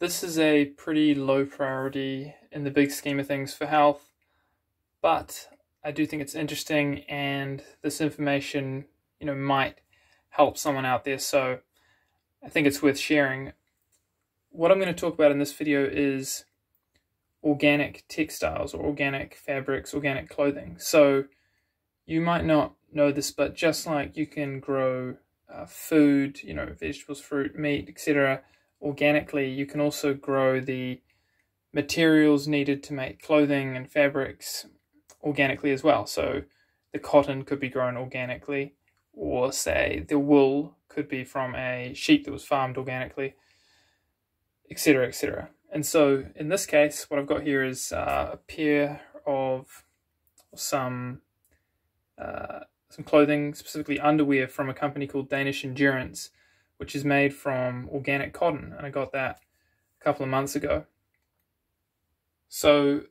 This is a pretty low priority in the big scheme of things for health, but I do think it's interesting and this information, you know, might help someone out there. So I think it's worth sharing. What I'm going to talk about in this video is organic textiles or organic fabrics, organic clothing. So you might not know this, but just like you can grow uh, food, you know, vegetables, fruit, meat, etc., organically, you can also grow the materials needed to make clothing and fabrics organically as well. So the cotton could be grown organically, or say the wool could be from a sheep that was farmed organically, etc., etc. And so in this case, what I've got here is uh, a pair of some uh, some clothing, specifically underwear from a company called Danish Endurance, which is made from organic cotton. And I got that a couple of months ago. So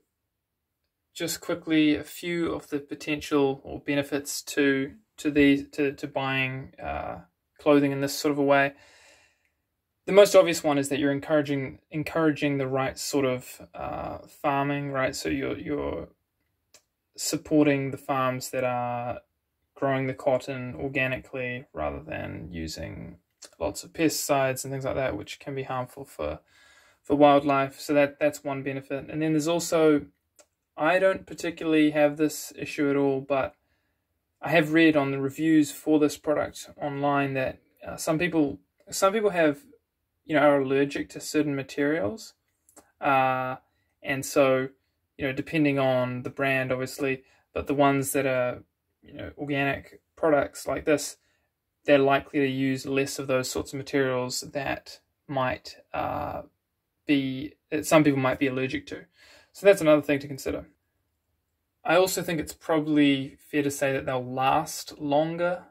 just quickly, a few of the potential or benefits to to these to, to buying uh, clothing in this sort of a way. The most obvious one is that you're encouraging encouraging the right sort of uh, farming, right? So you're you're supporting the farms that are growing the cotton organically rather than using lots of pesticides and things like that, which can be harmful for for wildlife. So that that's one benefit. And then there's also I don't particularly have this issue at all, but I have read on the reviews for this product online that uh, some people some people have you know are allergic to certain materials, uh, and so you know depending on the brand, obviously, but the ones that are you know organic products like this, they're likely to use less of those sorts of materials that might uh, be that some people might be allergic to. So that's another thing to consider. I also think it's probably fair to say that they'll last longer,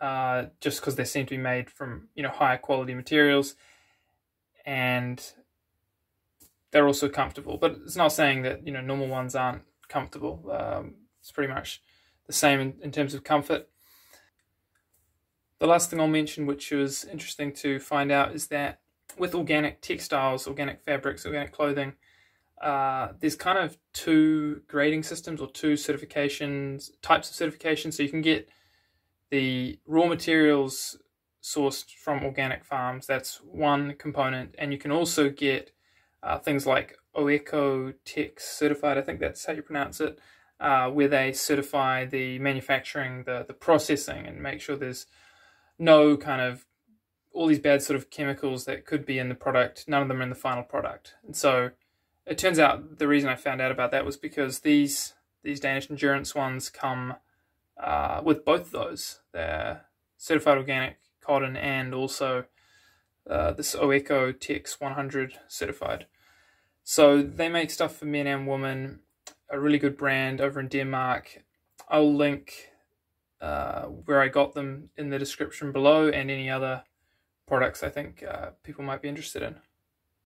uh, just because they seem to be made from you know higher quality materials, and they're also comfortable. But it's not saying that you know normal ones aren't comfortable. Um, it's pretty much the same in, in terms of comfort. The last thing I'll mention, which was interesting to find out, is that with organic textiles, organic fabrics, organic clothing, uh, there's kind of two grading systems or two certifications, types of certification. So you can get the raw materials sourced from organic farms. That's one component. And you can also get uh, things like OEKO-TEX certified, I think that's how you pronounce it, uh, where they certify the manufacturing, the, the processing, and make sure there's no kind of all these bad sort of chemicals that could be in the product. None of them are in the final product. And so it turns out the reason I found out about that was because these these Danish endurance ones come uh, with both of those. They're certified organic cotton and also uh, this OEKO-TEX 100 certified. So they make stuff for men and women, a really good brand over in Denmark. I'll link uh, where I got them in the description below and any other products I think uh, people might be interested in.